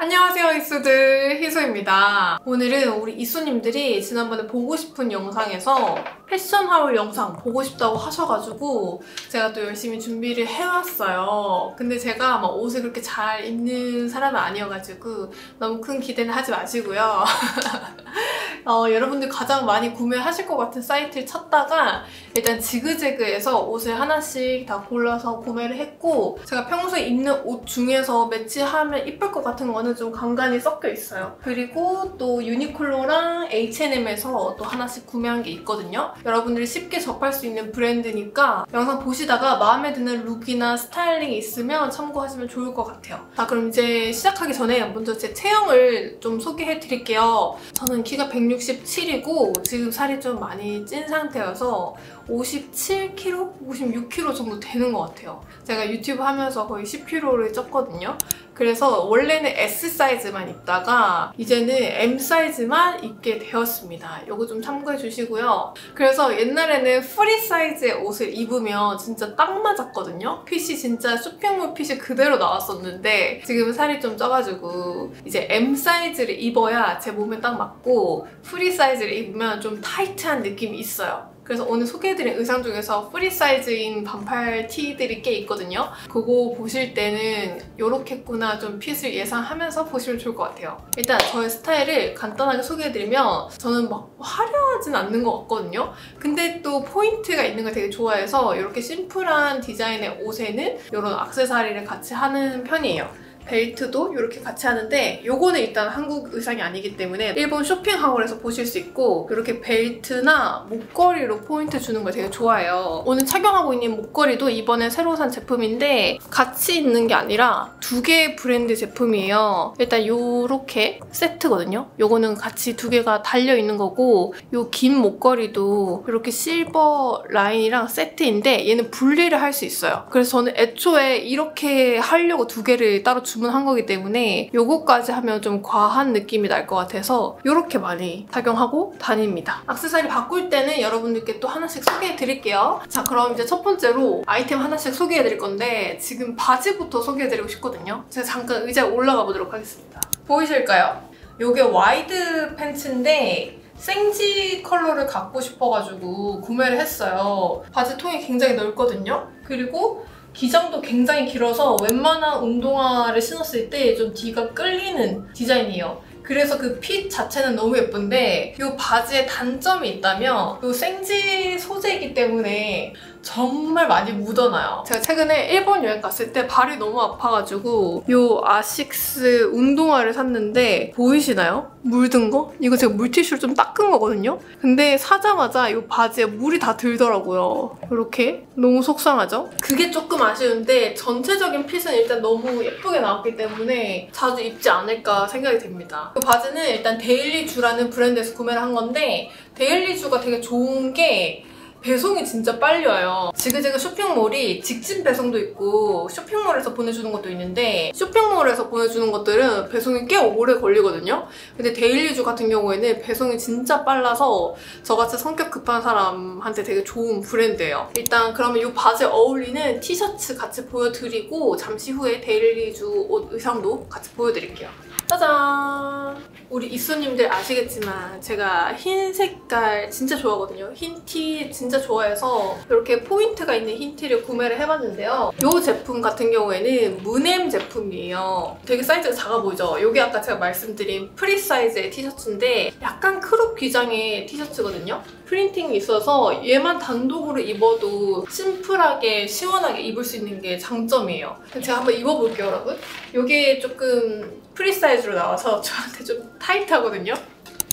안녕하세요 이수들 희수입니다. 오늘은 우리 이수님들이 지난번에 보고 싶은 영상에서 패션 하울 영상 보고 싶다고 하셔가지고 제가 또 열심히 준비를 해왔어요. 근데 제가 막 옷을 그렇게 잘 입는 사람은 아니어가지고 너무 큰 기대는 하지 마시고요. 어, 여러분들 가장 많이 구매하실 것 같은 사이트를 찾다가 일단 지그재그에서 옷을 하나씩 다 골라서 구매를 했고 제가 평소에 입는 옷 중에서 매치하면 이쁠 것 같은 거는 좀 간간히 섞여 있어요. 그리고 또 유니클로랑 H&M에서 또 하나씩 구매한 게 있거든요. 여러분들이 쉽게 접할 수 있는 브랜드니까 영상 보시다가 마음에 드는 룩이나 스타일링이 있으면 참고하시면 좋을 것 같아요. 자 그럼 이제 시작하기 전에 먼저 제 체형을 좀 소개해 드릴게요. 저는 키가 167이고 지금 살이 좀 많이 찐 상태여서 57kg? 56kg 정도 되는 것 같아요. 제가 유튜브 하면서 거의 10kg를 쪘거든요. 그래서 원래는 S 사이즈만 입다가 이제는 M 사이즈만 입게 되었습니다. 이거 좀 참고해 주시고요. 그래서 옛날에는 프리 사이즈의 옷을 입으면 진짜 딱 맞았거든요. 핏이 진짜 쇼핑몰 핏이 그대로 나왔었는데 지금은 살이 좀 쪄가지고 이제 M 사이즈를 입어야 제 몸에 딱 맞고 프리 사이즈를 입으면 좀 타이트한 느낌이 있어요. 그래서 오늘 소개해드린 의상 중에서 프리 사이즈인 반팔 티들이 꽤 있거든요. 그거 보실 때는 이렇겠구나 좀 fit을 예상하면서 보시면 좋을 것 같아요. 일단 저의 스타일을 간단하게 소개해드리면 저는 막 화려하진 않는 것 같거든요. 근데 또 포인트가 있는 걸 되게 좋아해서 이렇게 심플한 디자인의 옷에는 이런 악세사리를 같이 하는 편이에요. 벨트도 이렇게 같이 하는데 요거는 일단 한국 의상이 아니기 때문에 일본 쇼핑haul에서 보실 수 있고 이렇게 벨트나 목걸이로 포인트 주는 걸 되게 좋아해요. 오늘 착용하고 있는 목걸이도 이번에 새로 산 제품인데 같이 있는 게 아니라 두 개의 브랜드 제품이에요. 일단 요렇게 세트거든요. 요거는 같이 두 개가 달려있는 거고 요 긴 목걸이도 이렇게 실버 라인이랑 세트인데 얘는 분리를 할 수 있어요. 그래서 저는 애초에 이렇게 하려고 두 개를 따로 주 주문한 거기 때문에 요거까지 하면 좀 과한 느낌이 날 것 같아서 이렇게 많이 착용하고 다닙니다. 악세사리 바꿀 때는 여러분들께 또 하나씩 소개해 드릴게요. 자 그럼 이제 첫 번째로 아이템 하나씩 소개해 드릴 건데 지금 바지부터 소개해 드리고 싶거든요. 제가 잠깐 의자에 올라가 보도록 하겠습니다. 보이실까요? 요게 와이드 팬츠인데 생지 컬러를 갖고 싶어가지고 구매를 했어요. 바지 통이 굉장히 넓거든요. 그리고 기장도 굉장히 길어서 웬만한 운동화를 신었을 때 좀 뒤가 끌리는 디자인이에요. 그래서 그 fit 자체는 너무 예쁜데 이 바지에 단점이 있다면 이 생지 소재이기 때문에 정말 많이 묻어나요. 제가 최근에 일본 여행 갔을 때 발이 너무 아파가지고 이 ASICS 운동화를 샀는데 보이시나요? 물든 거? 이거 제가 물티슈를 좀 닦은 거거든요? 근데 사자마자 이 바지에 물이 다 들더라고요. 이렇게 너무 속상하죠? 그게 조금 아쉬운데 전체적인 핏은 일단 너무 예쁘게 나왔기 때문에 자주 입지 않을까 생각이 됩니다. 이 바지는 일단 데일리주라는 브랜드에서 구매를 한 건데 데일리주가 되게 좋은 게 배송이 진짜 빨리 와요. 지그재그 쇼핑몰이 직진 배송도 있고 쇼핑몰에서 보내주는 것도 있는데 쇼핑몰에서 보내주는 것들은 배송이 꽤 오래 걸리거든요. 근데 데일리주 같은 경우에는 배송이 진짜 빨라서 저같이 성격 급한 사람한테 되게 좋은 브랜드예요. 일단 그러면 이 바지에 어울리는 티셔츠 같이 보여드리고 잠시 후에 데일리주 옷 의상도 같이 보여드릴게요. 짜잔! 우리 이수님들 아시겠지만 제가 흰 색깔 진짜 좋아하거든요. 흰 티 진짜 좋아해서 이렇게 포인트가 있는 흰 티를 구매를 해봤는데요. 이 제품 같은 경우에는 무넴 제품이에요. 되게 사이즈가 작아 보이죠? 이게 아까 제가 말씀드린 프리 사이즈의 티셔츠인데 약간 크롭 기장의 티셔츠거든요. 프린팅이 있어서 얘만 단독으로 입어도 심플하게 시원하게 입을 수 있는 게 장점이에요. 제가 한번 입어볼게요, 여러분. 이게 조금 프리 사이즈로 나와서 저한테 좀 타이트하거든요.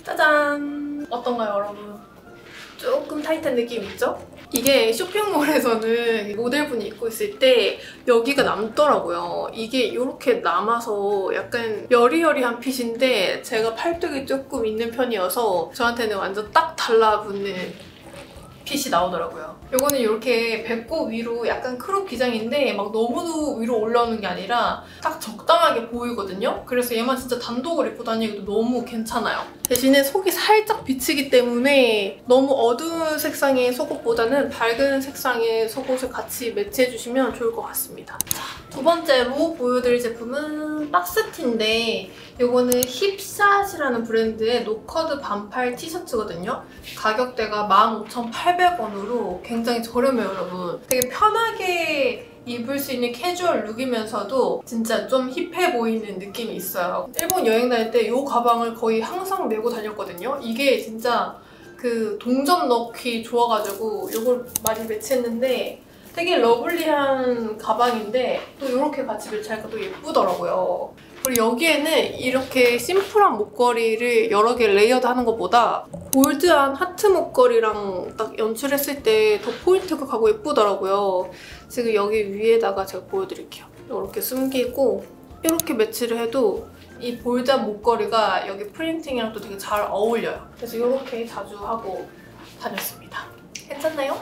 짜잔! 어떤가요, 여러분? 조금 타이트한 느낌 있죠? 이게 쇼핑몰에서는 모델분이 입고 있을 때 여기가 남더라고요. 이게 이렇게 남아서 약간 여리여리한 핏인데 제가 팔뚝이 조금 있는 편이어서 저한테는 완전 딱 달라붙는 핏이 나오더라고요. 이거는 이렇게 배꼽 위로 약간 크롭 기장인데 막 너무 위로 올라오는 게 아니라 딱 적당하게 보이거든요. 그래서 얘만 진짜 단독으로 입고 다니기도 너무 괜찮아요. 대신에 속이 살짝 비치기 때문에 너무 어두운 색상의 속옷보다는 밝은 색상의 속옷을 같이 매치해주시면 좋을 것 같습니다. 자, 두 번째로 보여드릴 제품은 박스티인데 이거는 힙샷이라는 브랜드의 노커드 반팔 티셔츠거든요. 가격대가 15,800원으로 굉장히 저렴해요, 여러분. 되게 편하게 입을 수 있는 캐주얼 룩이면서도 진짜 좀 힙해 보이는 느낌이 있어요. 일본 여행 다닐 때 이 가방을 거의 항상 메고 다녔거든요. 이게 진짜 그 동전 넣기 좋아가지고 이걸 많이 매치했는데 되게 러블리한 가방인데 또 이렇게 같이 매치하니까 또 예쁘더라고요. 그리고 여기에는 이렇게 심플한 목걸이를 여러 개 레이어드 하는 것보다 볼드한 하트 목걸이랑 딱 연출했을 때 더 포인트가 가고 예쁘더라고요. 지금 여기 위에다가 제가 보여드릴게요. 이렇게 숨기고 이렇게 매치를 해도 이 볼드한 목걸이가 여기 프린팅이랑 또 되게 잘 어울려요. 그래서 이렇게 자주 하고 다녔습니다. 괜찮나요?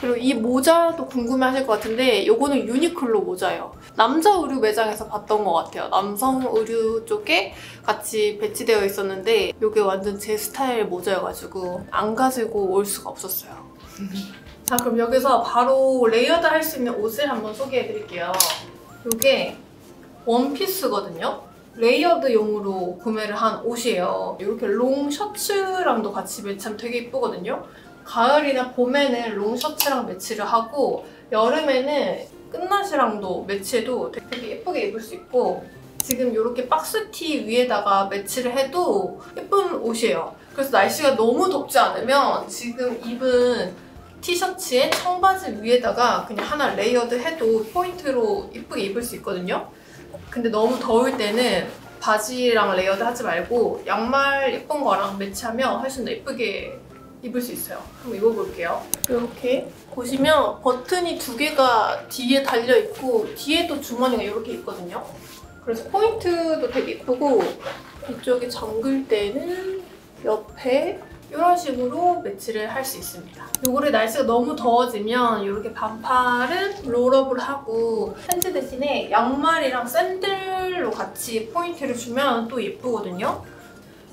그리고 이 모자도 궁금해하실 것 같은데 이거는 유니클로 모자예요. 남자 의류 매장에서 봤던 것 같아요. 남성 의류 쪽에 같이 배치되어 있었는데 이게 완전 제 스타일 모자여가지고 안 가지고 올 수가 없었어요. 자 그럼 여기서 바로 레이어드 할 수 있는 옷을 한번 소개해드릴게요. 이게 원피스거든요. 레이어드용으로 구매를 한 옷이에요. 이렇게 롱 셔츠랑도 같이 매치하면 되게 예쁘거든요. 가을이나 봄에는 롱 셔츠랑 매치를 하고 여름에는 끈나시랑도 매치해도 되게 예쁘게 입을 수 있고 지금 이렇게 박스티 위에다가 매치를 해도 예쁜 옷이에요. 그래서 날씨가 너무 덥지 않으면 지금 입은 티셔츠에 청바지 위에다가 그냥 하나 레이어드 해도 포인트로 예쁘게 입을 수 있거든요. 근데 너무 더울 때는 바지랑 레이어드 하지 말고 양말 예쁜 거랑 매치하면 훨씬 더 예쁘게 입을 수 있어요. 한번 입어볼게요. 이렇게 보시면 버튼이 두 개가 뒤에 달려있고 뒤에도 주머니가 이렇게 있거든요. 그래서 포인트도 되게 예쁘고 이쪽에 잠글 때는 옆에 이런 식으로 매치를 할 수 있습니다. 요거를 날씨가 너무 더워지면 이렇게 반팔은 롤업을 하고 팬츠 대신에 양말이랑 샌들로 같이 포인트를 주면 또 예쁘거든요.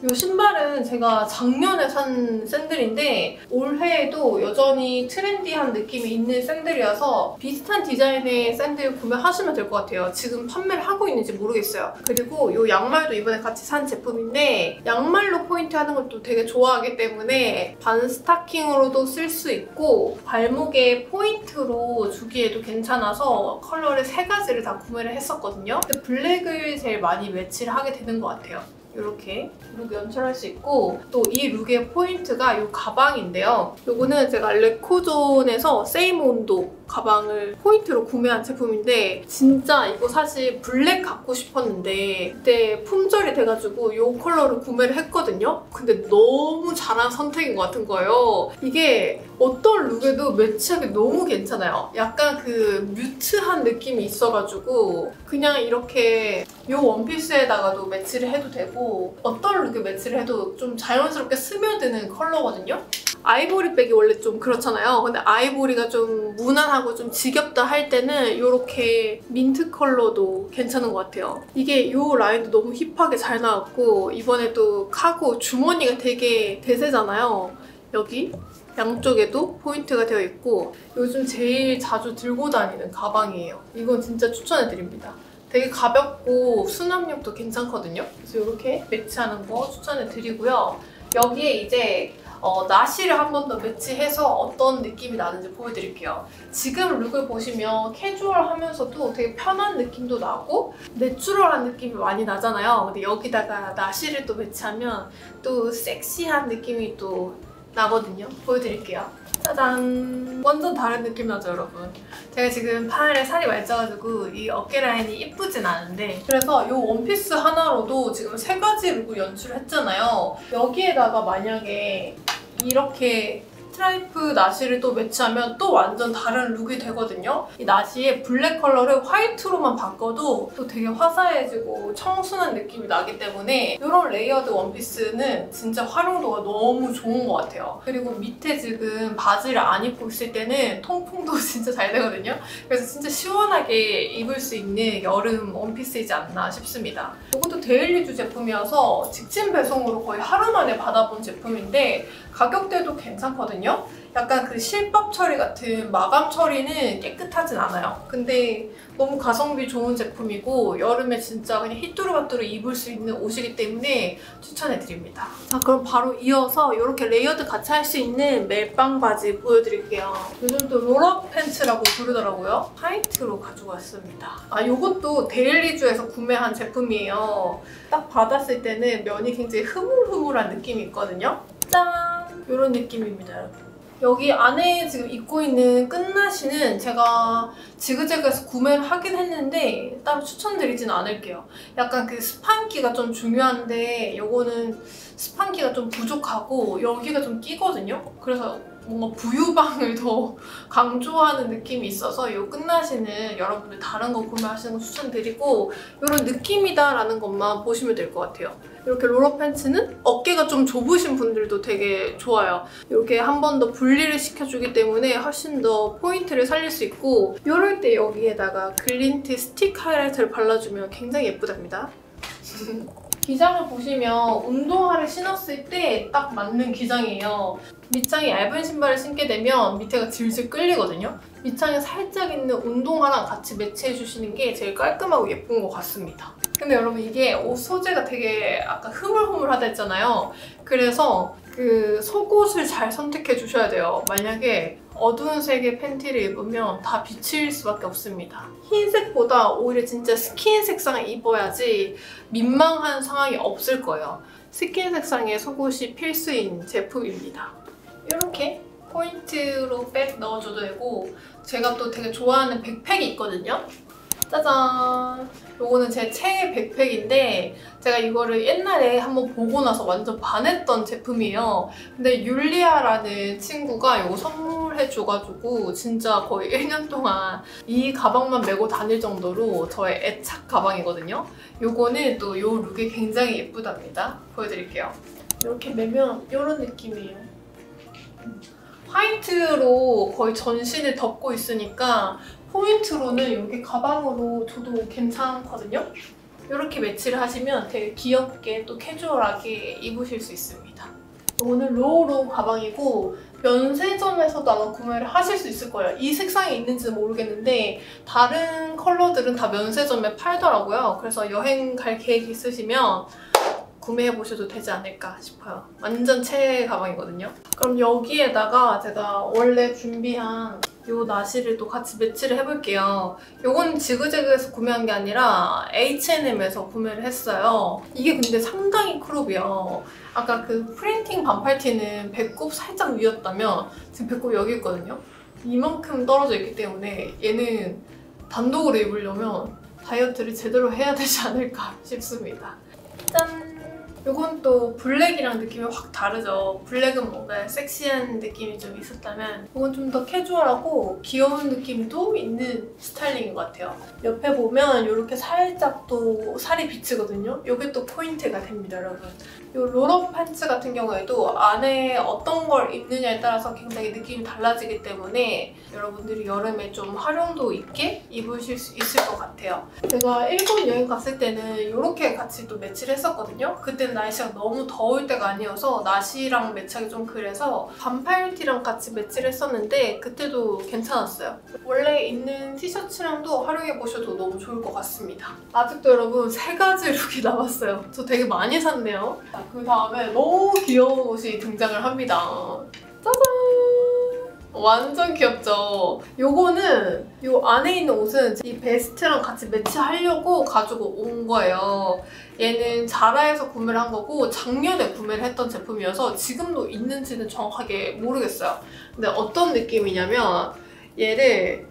이 신발은 제가 작년에 산 샌들인데 올해에도 여전히 트렌디한 느낌이 있는 샌들이어서 비슷한 디자인의 샌들 구매하시면 될 것 같아요. 지금 판매를 하고 있는지 모르겠어요. 그리고 이 양말도 이번에 같이 산 제품인데 양말로 포인트 하는 것도 되게 좋아하기 때문에 반 스타킹으로도 쓸 수 있고 발목에 포인트로 주기에도 괜찮아서 컬러를 세 가지를 다 구매를 했었거든요. 근데 블랙을 제일 많이 매치를 하게 되는 것 같아요. 이렇게 룩 연출할 수 있고 또 이 룩의 포인트가 이 가방인데요. 이거는 제가 레코존에서 세이몬도 가방을 포인트로 구매한 제품인데 진짜 이거 사실 블랙 갖고 싶었는데 그때 품절이 돼가지고 이 컬러를 구매를 했거든요. 근데 너무 잘한 선택인 것 같은 거예요. 이게 어떤 룩에도 매치하기 너무 괜찮아요. 약간 그 뮤트한 느낌이 있어가지고 그냥 이렇게 이 원피스에다가도 매치를 해도 되고 어떤 룩에 매치를 해도 좀 자연스럽게 스며드는 컬러거든요. 아이보리백이 원래 좀 그렇잖아요. 근데 아이보리가 좀 무난 하고 좀 지겹다 할 때는 이렇게 민트 컬러도 괜찮은 것 같아요. 이게 이 라인도 너무 힙하게 잘 나왔고 이번에도 카고 주머니가 되게 대세잖아요. 여기 양쪽에도 포인트가 되어 있고 요즘 제일 자주 들고 다니는 가방이에요. 이건 진짜 추천해드립니다. 되게 가볍고 수납력도 괜찮거든요. 그래서 이렇게 매치하는 거 추천해드리고요. 여기에 이제 어, 나시를 한 번 더 매치해서 어떤 느낌이 나는지 보여드릴게요. 지금 룩을 보시면 캐주얼하면서도 되게 편한 느낌도 나고 내추럴한 느낌이 많이 나잖아요. 근데 여기다가 나시를 또 매치하면 또 섹시한 느낌이 또 나거든요. 보여드릴게요. 짜잔! 완전 다른 느낌 나죠, 여러분? 제가 지금 팔에 살이 많이 쪄가지고 이 어깨 라인이 이쁘진 않은데 그래서 이 원피스 하나로도 지금 세 가지 룩을 연출을 했잖아요. 여기에다가 만약에 이렇게 스트라이프 나시를 또 매치하면 또 완전 다른 룩이 되거든요. 이 나시의 블랙 컬러를 화이트로만 바꿔도 또 되게 화사해지고 청순한 느낌이 나기 때문에 이런 레이어드 원피스는 진짜 활용도가 너무 좋은 것 같아요. 그리고 밑에 지금 바지를 안 입고 있을 때는 통풍도 진짜 잘 되거든요. 그래서 진짜 시원하게 입을 수 있는 여름 원피스이지 않나 싶습니다. 이것도 데일리쥬 제품이어서 직진 배송으로 거의 하루 만에 받아본 제품인데 가격대도 괜찮거든요. 있거든요. 약간 그 실밥 처리 같은 마감 처리는 깨끗하진 않아요. 근데 너무 가성비 좋은 제품이고 여름에 진짜 그냥 휘뚜루마뚜루 입을 수 있는 옷이기 때문에 추천해드립니다. 자 그럼 바로 이어서 이렇게 레이어드 같이 할 수 있는 멜빵 바지 보여드릴게요. 요즘 또 롤업 팬츠라고 부르더라고요. 화이트로 가지고 왔습니다. 아 이것도 데일리쥬에서 구매한 제품이에요. 딱 받았을 때는 면이 굉장히 흐물흐물한 느낌이 있거든요. 짠! 이런 느낌입니다, 여러분. 여기 안에 지금 입고 있는 끝나시는 제가 지그재그에서 구매를 하긴 했는데 따로 추천드리진 않을게요. 약간 그 스판기가 좀 중요한데 요거는 스판기가 좀 부족하고 여기가 좀 끼거든요. 그래서 뭔가 부유방을 더 강조하는 느낌이 있어서 이 끝나시는 여러분들 다른 거 구매하시는 거 추천드리고 이런 느낌이다라는 것만 보시면 될 것 같아요. 이렇게 롤업 팬츠는 어깨가 좀 좁으신 분들도 되게 좋아요. 이렇게 한 번 더 분리를 시켜주기 때문에 훨씬 더 포인트를 살릴 수 있고 이럴 때 여기에다가 글린트 스틱 하이라이터를 발라주면 굉장히 예쁘답니다. 기장을 보시면 운동화를 신었을 때 딱 맞는 기장이에요. 밑창이 얇은 신발을 신게 되면 밑에가 질질 끌리거든요. 밑창이 살짝 있는 운동화랑 같이 매치해주시는 게 제일 깔끔하고 예쁜 것 같습니다. 근데 여러분 이게 옷 소재가 되게 아까 흐물흐물하다 했잖아요. 그래서 그 속옷을 잘 선택해 주셔야 돼요. 만약에 어두운 색의 팬티를 입으면 다 비칠 수밖에 없습니다. 흰색보다 오히려 진짜 스킨 색상을 입어야지 민망한 상황이 없을 거예요. 스킨 색상의 속옷이 필수인 제품입니다. 이렇게 포인트로 백 넣어줘도 되고 제가 또 되게 좋아하는 백팩이 있거든요. 짜잔! 요거는 제 최애 백팩인데 제가 이거를 옛날에 한번 보고 나서 완전 반했던 제품이에요. 근데 율리아라는 친구가 이거 선물해줘가지고 진짜 거의 1년 동안 이 가방만 메고 다닐 정도로 저의 애착 가방이거든요. 요거는 또 요 룩이 굉장히 예쁘답니다. 보여드릴게요. 이렇게 매면 이런 느낌이에요. 화이트로 거의 전신을 덮고 있으니까 포인트로는 여기 가방으로 줘도 괜찮거든요? 이렇게 매치를 하시면 되게 귀엽게 또 캐주얼하게 입으실 수 있습니다. 오늘 로우로 가방이고 면세점에서도 아마 구매를 하실 수 있을 거예요. 이 색상이 있는지는 모르겠는데 다른 컬러들은 다 면세점에 팔더라고요. 그래서 여행 갈 계획 있으시면 구매해보셔도 되지 않을까 싶어요. 완전 최애 가방이거든요. 그럼 여기에다가 제가 원래 준비한 이 나시를 또 같이 매치를 해볼게요. 이건 지그재그에서 구매한 게 아니라 H&M에서 구매를 했어요. 이게 근데 상당히 크롭이에요. 아까 그 프린팅 반팔티는 배꼽 살짝 위였다면 지금 배꼽 여기 있거든요. 이만큼 떨어져 있기 때문에 얘는 단독으로 입으려면 다이어트를 제대로 해야 되지 않을까 싶습니다. 짠! 이건 또 블랙이랑 느낌이 확 다르죠. 블랙은 뭔가 섹시한 느낌이 좀 있었다면 이건 좀 더 캐주얼하고 귀여운 느낌도 있는 스타일링인 것 같아요. 옆에 보면 이렇게 살짝 또 살이 비치거든요. 이게 또 포인트가 됩니다, 여러분. 이 롤업 팬츠 같은 경우에도 안에 어떤 걸 입느냐에 따라서 굉장히 느낌이 달라지기 때문에 여러분들이 여름에 좀 활용도 있게 입으실 수 있을 것 같아요. 제가 일본 여행 갔을 때는 이렇게 같이 또 매치를 했었거든요. 그때는 날씨가 너무 더울 때가 아니어서 나시랑 매치하기 좀 그래서 반팔티랑 같이 매치를 했었는데 그때도 괜찮았어요. 원래 있는 티셔츠랑도 활용해보셔도 너무 좋을 것 같습니다. 아직도 여러분 세 가지 룩이 남았어요. 저 되게 많이 샀네요. 그 다음에 너무 귀여운 옷이 등장을 합니다. 짜잔! 완전 귀엽죠? 요거는 요 안에 있는 옷은 이 베스트랑 같이 매치하려고 가지고 온 거예요. 얘는 자라에서 구매를 한 거고 작년에 구매를 했던 제품이어서 지금도 있는지는 정확하게 모르겠어요. 근데 어떤 느낌이냐면 얘를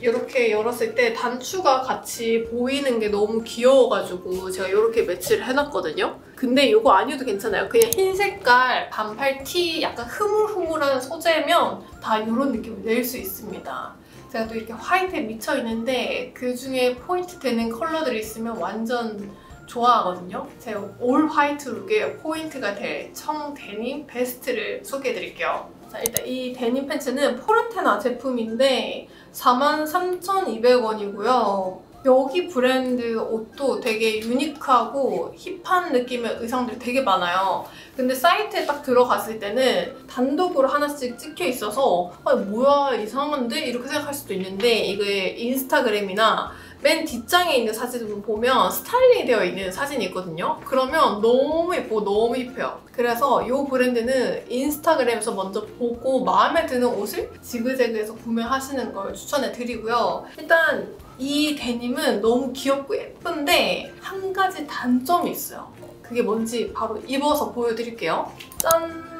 이렇게 열었을 때 단추가 같이 보이는 게 너무 귀여워가지고 제가 이렇게 매치를 해놨거든요. 근데 이거 아니어도 괜찮아요. 그냥 흰 색깔 반팔 티 약간 흐물흐물한 소재면 다 이런 느낌을 낼 수 있습니다. 제가 또 이렇게 화이트에 미쳐 있는데 그 중에 포인트 되는 컬러들이 있으면 완전 좋아하거든요. 제가 올 화이트 룩에 포인트가 될 청 데님 베스트를 소개해드릴게요. 자, 일단 이 데님 팬츠는 포르테나 제품인데 43,200원이고요. 여기 브랜드 옷도 되게 유니크하고 힙한 느낌의 의상들이 되게 많아요. 근데 사이트에 딱 들어갔을 때는 단독으로 하나씩 찍혀 있어서 아 뭐야 이상한데? 이렇게 생각할 수도 있는데 이게 인스타그램이나 맨 뒷장에 있는 사진을 보면 스타일링이 되어 있는 사진이 있거든요. 그러면 너무 예쁘고 너무 힙해요. 그래서 이 브랜드는 인스타그램에서 먼저 보고 마음에 드는 옷을 지그재그에서 구매하시는 걸 추천해 드리고요. 일단 이 데님은 너무 귀엽고 예쁜데 한 가지 단점이 있어요. 그게 뭔지 바로 입어서 보여드릴게요. 짠!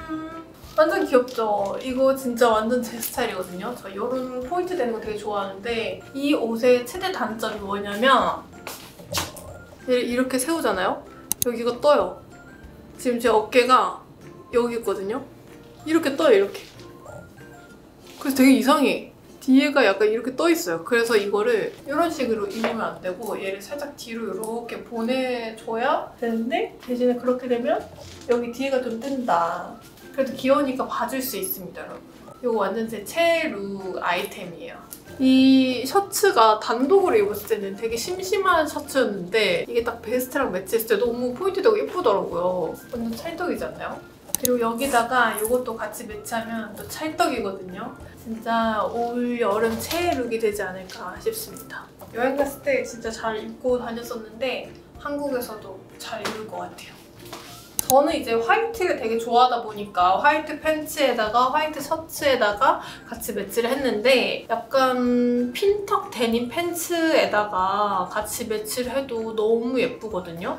완전 귀엽죠? 이거 진짜 완전 제 스타일이거든요. 저 이런 포인트 되는 거 되게 좋아하는데 이 옷의 최대 단점이 뭐냐면 얘를 이렇게 세우잖아요? 여기가 떠요. 지금 제 어깨가 여기 있거든요? 이렇게 떠요, 이렇게. 그래서 되게 이상해. 뒤에가 약간 이렇게 떠 있어요. 그래서 이거를 이런 식으로 입으면 안 되고 얘를 살짝 뒤로 이렇게 보내줘야 되는데 대신에 그렇게 되면 여기 뒤에가 좀 뜬다. 그래도 귀여우니까 봐줄 수 있습니다, 여러분. 이거 완전 제 최애 룩 아이템이에요. 이 셔츠가 단독으로 입었을 때는 되게 심심한 셔츠였는데 이게 딱 베스트랑 매치했을 때 너무 포인트되고 예쁘더라고요. 완전 찰떡이지 않나요? 그리고 여기다가 이것도 같이 매치하면 또 찰떡이거든요. 진짜 올 여름 최애 룩이 되지 않을까 싶습니다. 여행 갔을 때 진짜 잘 입고 다녔었는데 한국에서도 잘 입을 것 같아요. 저는 이제 화이트를 되게 좋아하다 보니까 화이트 팬츠에다가 화이트 셔츠에다가 같이 매치를 했는데 약간 핀턱 데님 팬츠에다가 같이 매치를 해도 너무 예쁘거든요.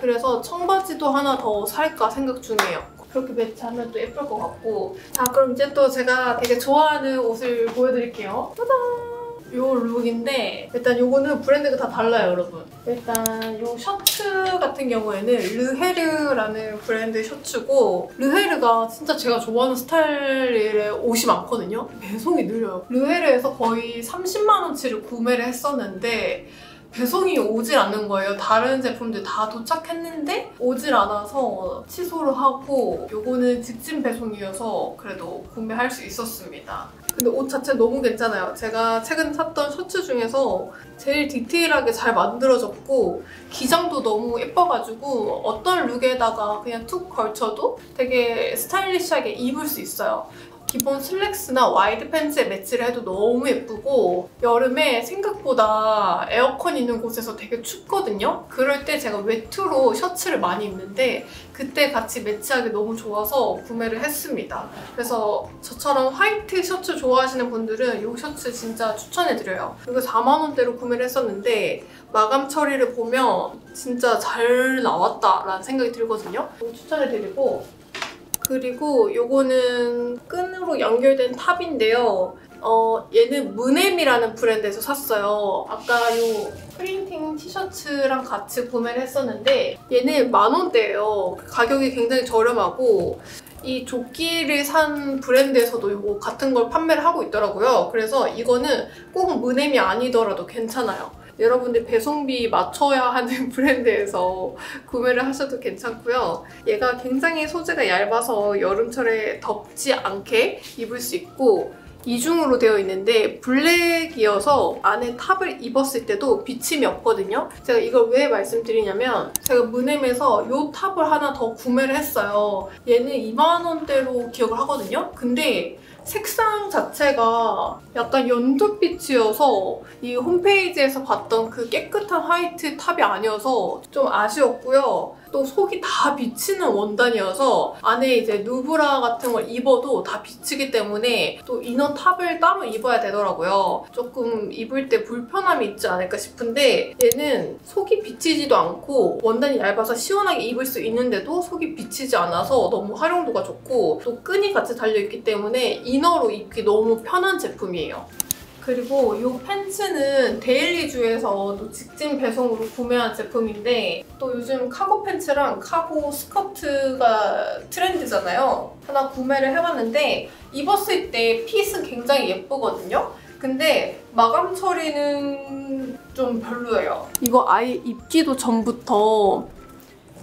그래서 청바지도 하나 더 살까 생각 중이에요. 그렇게 매치하면 또 예쁠 것 같고 자 그럼 이제 또 제가 되게 좋아하는 옷을 보여드릴게요. 짜잔! 요 룩인데 일단 요거는 브랜드가 다 달라요 여러분 일단 요 셔츠 같은 경우에는 르헤르라는 브랜드 셔츠고 르헤르가 진짜 제가 좋아하는 스타일의 옷이 많거든요 배송이 느려요 르헤르에서 거의 30만 원치를 구매를 했었는데 배송이 오질 않는 거예요. 다른 제품들 다 도착했는데 오질 않아서 취소를 하고 요거는 직진 배송이어서 그래도 구매할 수 있었습니다. 근데 옷 자체 너무 괜찮아요. 제가 최근 샀던 셔츠 중에서 제일 디테일하게 잘 만들어졌고 기장도 너무 예뻐가지고 어떤 룩에다가 그냥 툭 걸쳐도 되게 스타일리시하게 입을 수 있어요. 기본 슬랙스나 와이드 팬츠에 매치를 해도 너무 예쁘고 여름에 생각보다 에어컨 있는 곳에서 되게 춥거든요? 그럴 때 제가 외투로 셔츠를 많이 입는데 그때 같이 매치하기 너무 좋아서 구매를 했습니다. 그래서 저처럼 화이트 셔츠 좋아하시는 분들은 이 셔츠 진짜 추천해드려요. 이거 4만원대로 구매를 했었는데 마감 처리를 보면 진짜 잘 나왔다라는 생각이 들거든요. 추천해드리고 그리고 요거는 끈으로 연결된 탑인데요. 어, 얘는 문엠이라는 브랜드에서 샀어요. 아까 요 프린팅 티셔츠랑 같이 구매를 했었는데 얘는 만 원대예요. 가격이 굉장히 저렴하고 이 조끼를 산 브랜드에서도 이거 같은 걸 판매를 하고 있더라고요. 그래서 이거는 꼭 문엠이 아니더라도 괜찮아요. 여러분들 배송비 맞춰야 하는 브랜드에서 구매를 하셔도 괜찮고요. 얘가 굉장히 소재가 얇아서 여름철에 덥지 않게 입을 수 있고 이중으로 되어 있는데 블랙이어서 안에 탑을 입었을 때도 비침이 없거든요. 제가 이걸 왜 말씀드리냐면 제가 문엠에서 이 탑을 하나 더 구매를 했어요. 얘는 2만 원대로 기억을 하거든요. 근데 색상 자체가 약간 연두빛이어서 이 홈페이지에서 봤던 그 깨끗한 화이트 탑이 아니어서 좀 아쉬웠고요. 또 속이 다 비치는 원단이어서 안에 이제 누브라 같은 걸 입어도 다 비치기 때문에 또 이너 탑을 따로 입어야 되더라고요. 조금 입을 때 불편함이 있지 않을까 싶은데 얘는 속이 비치지도 않고 원단이 얇아서 시원하게 입을 수 있는데도 속이 비치지 않아서 너무 활용도가 좋고 또 끈이 같이 달려있기 때문에 이너로 입기 너무 편한 제품이에요. 그리고 이 팬츠는 데일리주에서 또 직진 배송으로 구매한 제품인데 또 요즘 카고 팬츠랑 카고 스커트가 트렌드잖아요. 하나 구매를 해봤는데 입었을 때 핏은 굉장히 예쁘거든요. 근데 마감 처리는 좀 별로예요. 이거 아예 입기도 전부터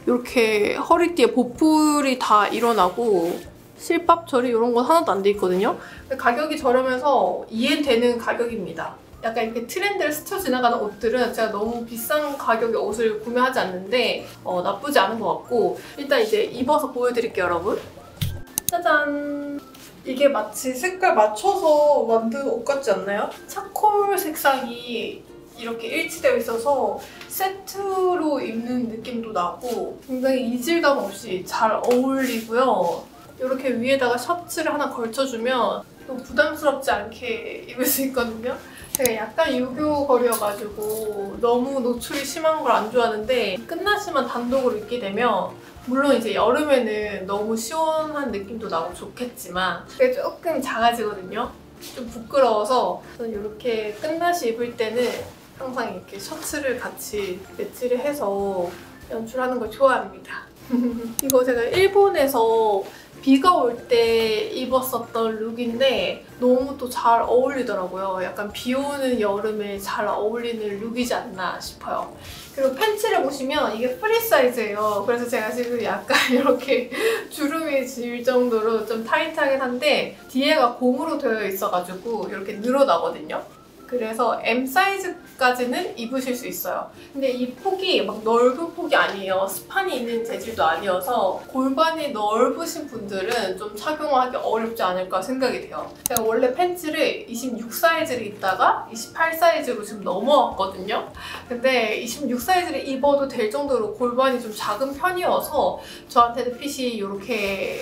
이렇게 허리띠에 보풀이 다 일어나고 실밥 처리 이런 건 하나도 안 돼 있거든요. 가격이 저렴해서 이해되는 가격입니다. 약간 이렇게 트렌드를 스쳐 지나가는 옷들은 제가 너무 비싼 가격의 옷을 구매하지 않는데 어, 나쁘지 않은 것 같고 일단 이제 입어서 보여드릴게요 여러분 짜잔 이게 마치 색깔 맞춰서 만든 옷 같지 않나요? 차콜 색상이 이렇게 일치되어 있어서 세트로 입는 느낌도 나고 굉장히 이질감 없이 잘 어울리고요. 이렇게 위에다가 셔츠를 하나 걸쳐주면 또 부담스럽지 않게 입을 수 있거든요. 제가 약간 유교거리여가지고 너무 노출이 심한 걸 안 좋아하는데 끝나시만 단독으로 입게 되면 물론 이제 여름에는 너무 시원한 느낌도 나고 좋겠지만 그게 조금 작아지거든요. 좀 부끄러워서 저는 이렇게 끝나시 입을 때는 항상 이렇게 셔츠를 같이 매치를 해서 연출하는 걸 좋아합니다. 이거 제가 일본에서 비가 올 때 입었었던 룩인데 너무 또 잘 어울리더라고요. 약간 비 오는 여름에 잘 어울리는 룩이지 않나 싶어요. 그리고 팬츠를 보시면 이게 프리 사이즈예요. 그래서 제가 지금 약간 이렇게 주름이 질 정도로 좀 타이트하긴 한데 뒤에가 고무로 되어 있어가지고 이렇게 늘어나거든요. 그래서 M 사이즈까지는 입으실 수 있어요. 근데 이 폭이 막 넓은 폭이 아니에요. 스판이 있는 재질도 아니어서 골반이 넓으신 분들은 좀 착용하기 어렵지 않을까 생각이 돼요. 제가 원래 팬츠를 26 사이즈를 입다가 28 사이즈로 지금 넘어왔거든요. 근데 26 사이즈를 입어도 될 정도로 골반이 좀 작은 편이어서 저한테는 핏이 이렇게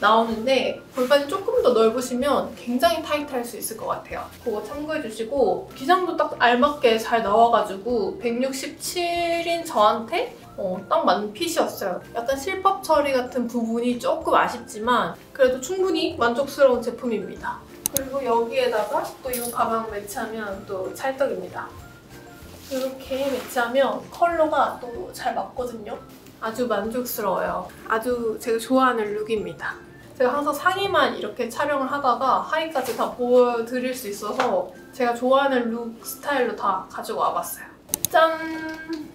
나오는데 골반이 조금 더 넓으시면 굉장히 타이트할 수 있을 것 같아요. 그거 참고해 주시고 기장도 딱 알맞게 잘 나와가지고 167인 저한테 어, 딱 맞는 핏이었어요. 약간 실밥 처리 같은 부분이 조금 아쉽지만 그래도 충분히 만족스러운 제품입니다. 그리고 여기에다가 또 이 가방 매치하면 또 찰떡입니다. 이렇게 매치하면 컬러가 또 잘 맞거든요. 아주 만족스러워요. 아주 제가 좋아하는 룩입니다. 제가 항상 상의만 이렇게 촬영을 하다가 하의까지 다 보여드릴 수 있어서 제가 좋아하는 룩 스타일로 다 가지고 와봤어요. 짠!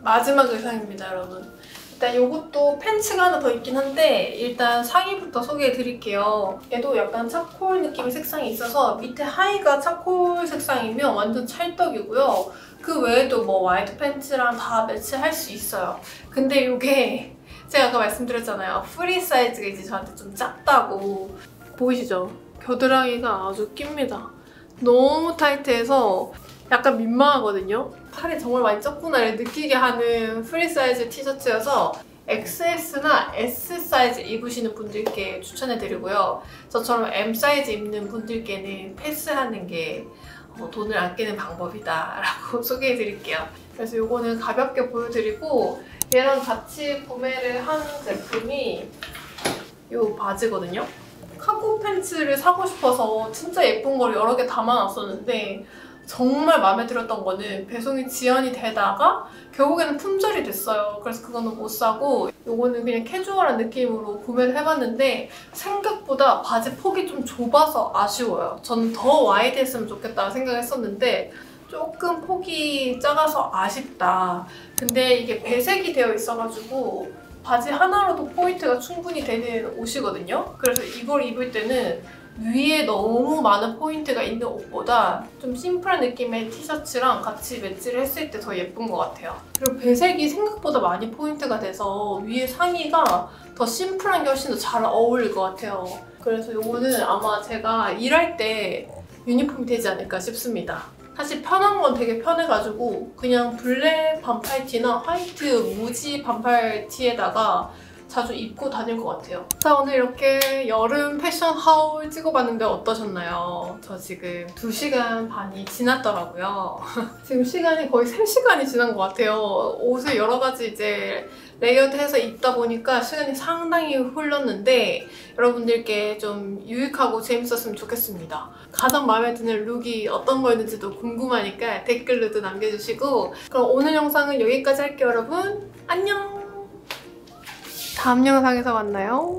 마지막 의상입니다, 여러분. 일단 이것도 팬츠가 하나 더 있긴 한데 일단 상의부터 소개해 드릴게요. 얘도 약간 차콜 느낌의 색상이 있어서 밑에 하의가 차콜 색상이면 완전 찰떡이고요. 그 외에도 뭐 화이트 팬츠랑 다 매치할 수 있어요. 근데 이게 제가 아까 말씀드렸잖아요. 프리 사이즈가 이제 저한테 좀 작다고 보이시죠? 겨드랑이가 아주 낍니다. 너무 타이트해서 약간 민망하거든요. 팔이 정말 많이 쪘구나를 느끼게 하는 프리 사이즈 티셔츠여서 XS나 S 사이즈 입으시는 분들께 추천해드리고요. 저처럼 M 사이즈 입는 분들께는 패스하는 게 어, 돈을 아끼는 방법이다 라고 소개해 드릴게요. 그래서 이거는 가볍게 보여드리고 얘랑 같이 구매를 한 제품이 이 바지거든요. 카고 팬츠를 사고 싶어서 진짜 예쁜 걸 여러 개 담아놨었는데 정말 마음에 들었던 거는 배송이 지연이 되다가 결국에는 품절이 됐어요. 그래서 그거는 못 사고 이거는 그냥 캐주얼한 느낌으로 구매를 해봤는데 생각보다 바지 폭이 좀 좁아서 아쉬워요. 저는 더 wide 했으면 좋겠다 생각했었는데 조금 폭이 작아서 아쉽다. 근데 이게 배색이 되어 있어가지고 바지 하나로도 포인트가 충분히 되는 옷이거든요. 그래서 이걸 입을 때는 위에 너무 많은 포인트가 있는 옷보다 좀 심플한 느낌의 티셔츠랑 같이 매치를 했을 때 더 예쁜 것 같아요. 그리고 배색이 생각보다 많이 포인트가 돼서 위에 상의가 더 심플한 게 훨씬 더 잘 어울릴 것 같아요. 그래서 이거는 아마 제가 일할 때 유니폼이 되지 않을까 싶습니다. 사실 편한 건 되게 편해가지고 그냥 블랙 반팔 티나 화이트 무지 반팔 티에다가 자주 입고 다닐 것 같아요. 자 오늘 이렇게 여름 패션 haul 찍어봤는데 어떠셨나요? 저 지금 2시간 반이 지났더라고요. 지금 시간이 거의 3시간이 지난 것 같아요. 옷을 여러 가지 이제 layered해서 입다 보니까 시간이 상당히 흘렀는데 여러분들께 좀 유익하고 재밌었으면 좋겠습니다. 가장 마음에 드는 룩이 어떤 거였는지도 궁금하니까 댓글로도 남겨주시고 그럼 오늘 영상은 여기까지 할게요 여러분. 안녕! 다음 영상에서 만나요.